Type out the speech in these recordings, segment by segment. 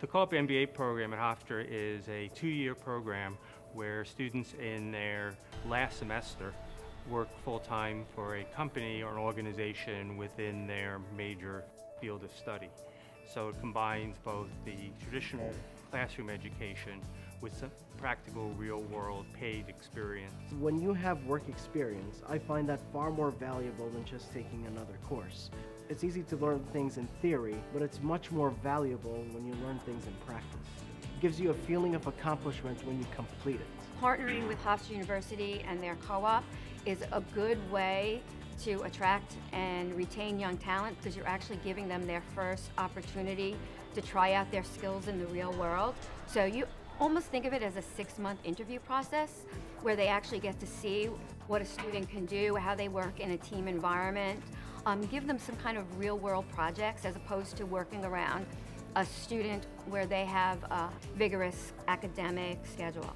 The Co-op MBA program at Hofstra is a two-year program where students in their last semester work full-time for a company or an organization within their major field of study. So it combines both the traditional classroom education with some practical real-world paid experience. When you have work experience, I find that far more valuable than just taking another course. It's easy to learn things in theory, but it's much more valuable when you learn things in practice. It gives you a feeling of accomplishment when you complete it. Partnering with Hofstra University and their co-op is a good way to attract and retain young talent because you're actually giving them their first opportunity to try out their skills in the real world. So you almost think of it as a six-month interview process where they actually get to see what a student can do, how they work in a team environment, um, give them some kind of real-world projects as opposed to working around a student where they have a vigorous academic schedule.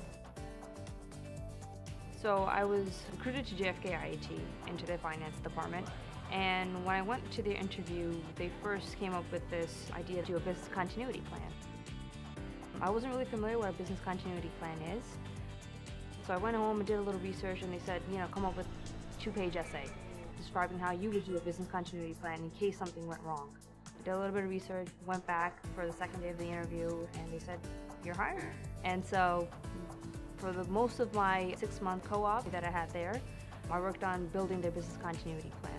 So I was recruited to JFK IAT into the finance department. And when I went to the interview, they first came up with this idea to do a business continuity plan. I wasn't really familiar what a business continuity plan is. So I went home and did a little research and they said, you know, come up with a two-page essay describing how you would do a business continuity plan in case something went wrong. I did a little bit of research, went back for the second day of the interview, and they said, you're hired. And so for the most of my six-month co-op that I had there, I worked on building their business continuity plan.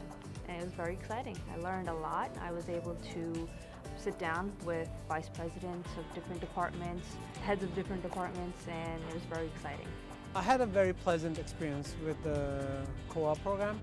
And it was very exciting. I learned a lot. I was able to sit down with vice presidents of different departments, heads of different departments, and it was very exciting. I had a very pleasant experience with the co-op program.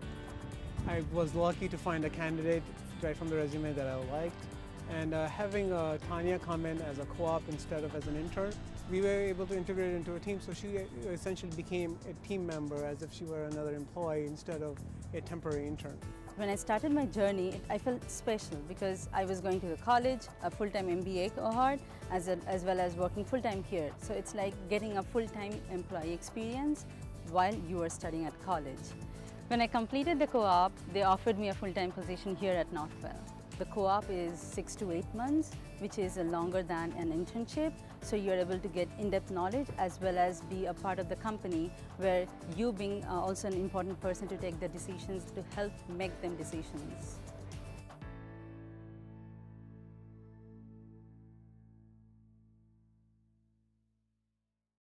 I was lucky to find a candidate right from the resume that I liked. And uh, having uh, Tanya come in as a co-op instead of as an intern, we were able to integrate into a team. So she essentially became a team member as if she were another employee instead of a temporary intern. When I started my journey, I felt special because I was going to the college, a full-time MBA cohort, as, a, as well as working full-time here. So it's like getting a full-time employee experience while you are studying at college. When I completed the co-op, they offered me a full-time position here at Northwell. The co-op is six to eight months, which is longer than an internship. So you're able to get in-depth knowledge as well as be a part of the company where you being uh, also an important person to take the decisions to help make them decisions.